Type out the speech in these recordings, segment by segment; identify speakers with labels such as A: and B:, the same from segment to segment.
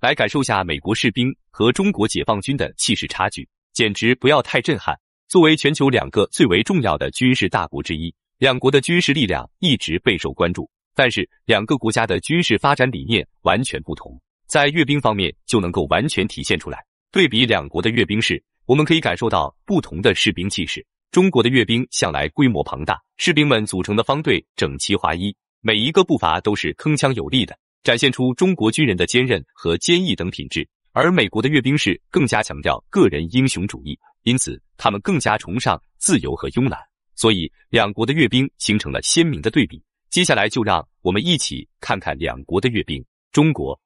A: 来感受下美国士兵和中国解放军的气势差距，简直不要太震撼。作为全球两个最为重要的军事大国之一，两国的军事力量一直备受关注。但是，两个国家的军事发展理念完全不同，在阅兵方面就能够完全体现出来。对比两国的阅兵式，我们可以感受到不同的士兵气势。中国的阅兵向来规模庞大，士兵们组成的方队整齐划一，每一个步伐都是铿锵有力的，展现出中国军人的坚韧和坚毅等品质。而美国的阅兵式更加强调个人英雄主义，因此他们更加崇尚自由和慵懒。所以，两国的阅兵形成了鲜明的对比。接下来，就让我们一起看看两国的阅兵。中国。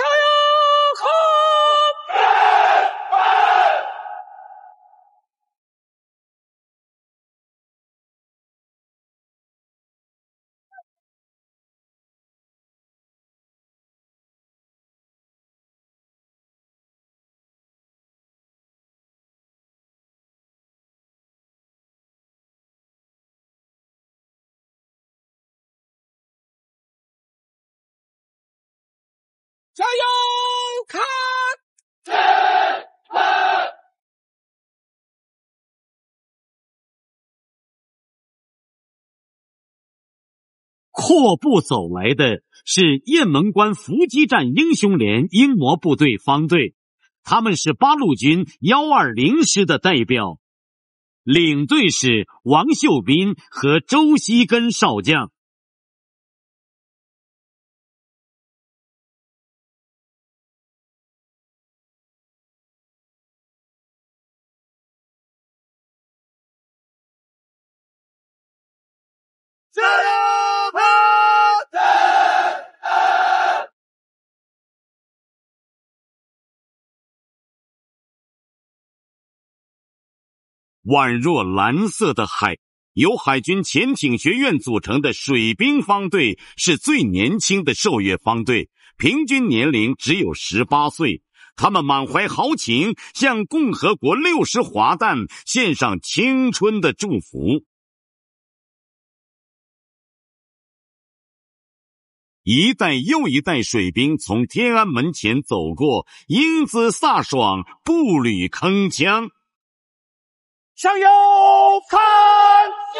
B: 油！加油！看，
C: 阔步走来的是雁门关伏击战！英雄连英模部队方队，他们是八路军幺二零师的代表，领队是王秀斌和周锡根少将。宛若蓝色的海，由海军潜艇学院组成的水兵方队是最年轻的受阅方队，平均年龄只有十八岁。他们满怀豪情，向共和国六十华诞献上青春的祝福。一代又一代水兵从天安门前走过，英姿飒爽，步履铿锵。
B: 向右看，齐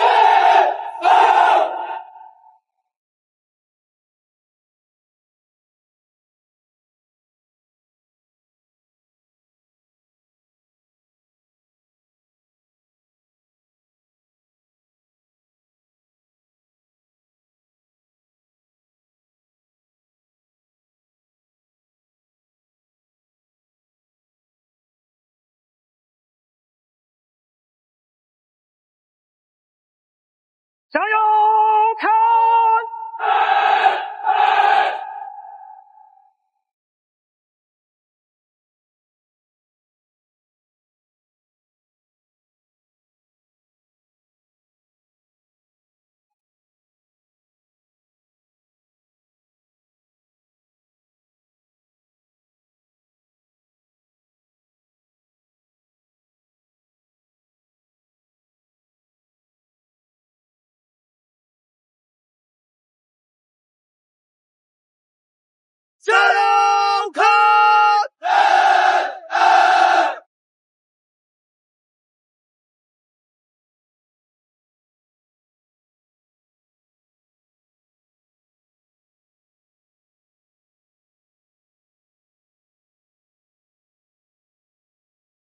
B: 加油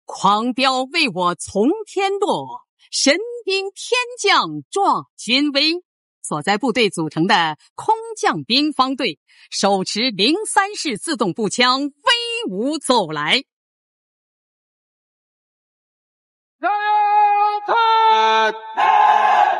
D: 狂飙为我从天落，神兵天降壮军威。所在部队组成的空降兵方队，手持零三式自动步枪，威武走来。
B: 加油！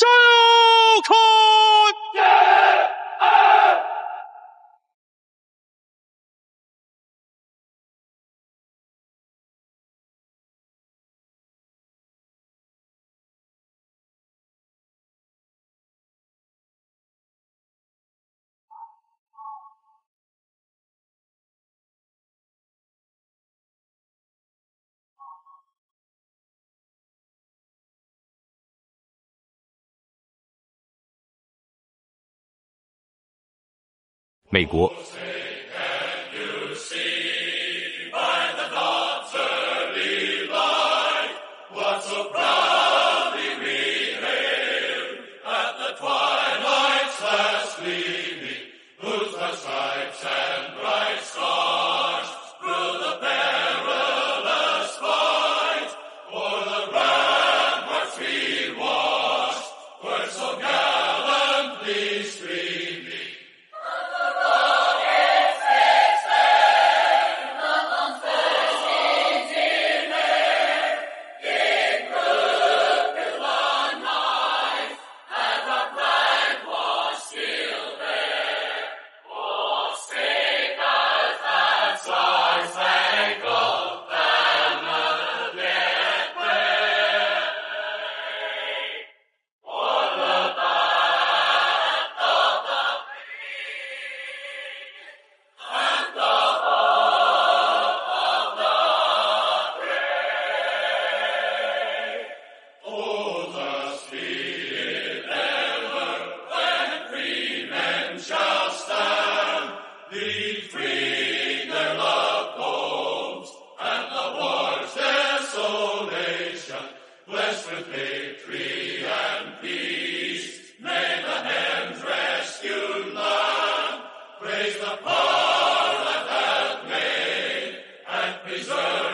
B: 向
A: 美国。free and the war's desolation, blessed with victory and peace. May the hands rescue land praise the power that hath made and preserve.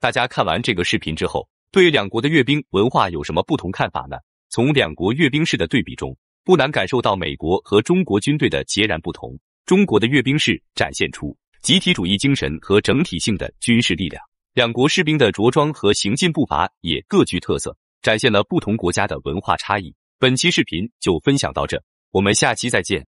A: 大家看完这个视频之后对两国的阅兵文化有什么不同看法呢？从两国阅兵式的对比中不难感受到美国和中国军队的截然不同。中国的阅兵式展现出集体主义精神和整体性的军事力量，两国士兵的着装和行进步伐也各具特色，展现了不同国家的文化差异。本期视频就分享到这，我们下期再见。